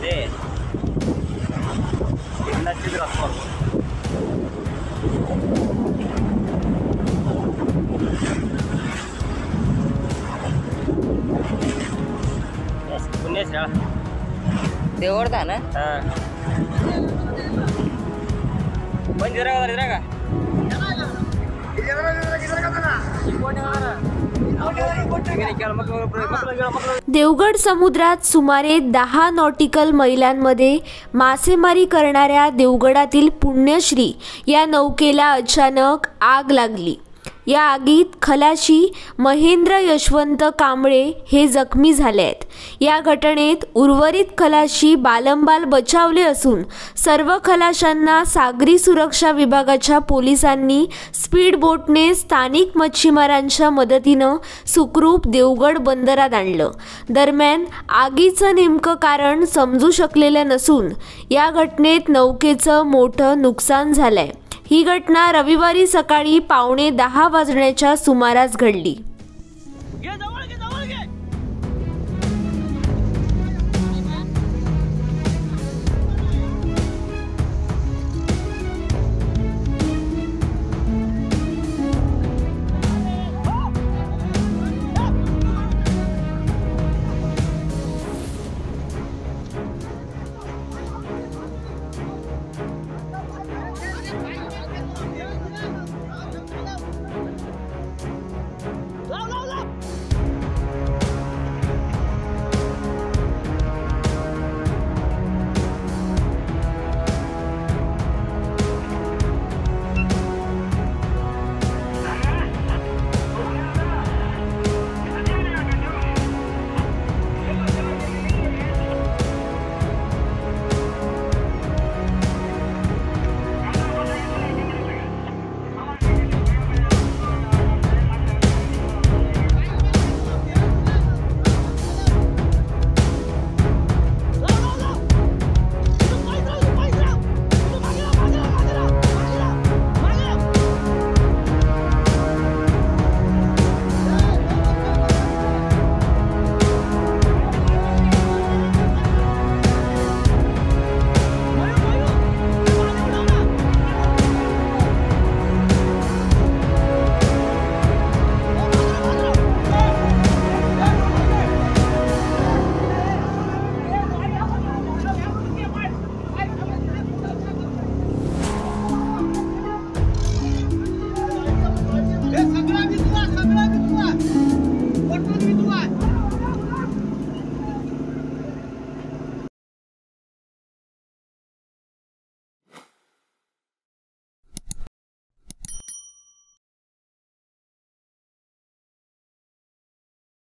There. And that's the transformer. देवडता ना हां पण जरा जरा का देवगड समुद्रात सुमारे दहा नॉटिकल मैलांमध्ये मासेमारी करणाऱ्या देवगडातील पुण्यश्री या नौकेला अचानक आग लागली. या आगीत खलाशी महेंद्र यशवंत कांबळे हे जखमी झाले आहेत या घटनेत उर्वरित खलाशी बालंबाल बचावले असून सर्व खलाशांना सागरी सुरक्षा विभागाच्या पोलिसांनी स्पीड बोटने स्थानिक मच्छीमारांच्या मदतीनं सुखरूप देवगड बंदरात आणलं. दरम्यान आगीचं नेमकं कारण समजू शकलेलं नसून या घटनेत नौकेचं मोठं नुकसान झालंय. ही घटना रविवारी सकाळी पावणे दहा वाजण्याच्या सुमारास घडली.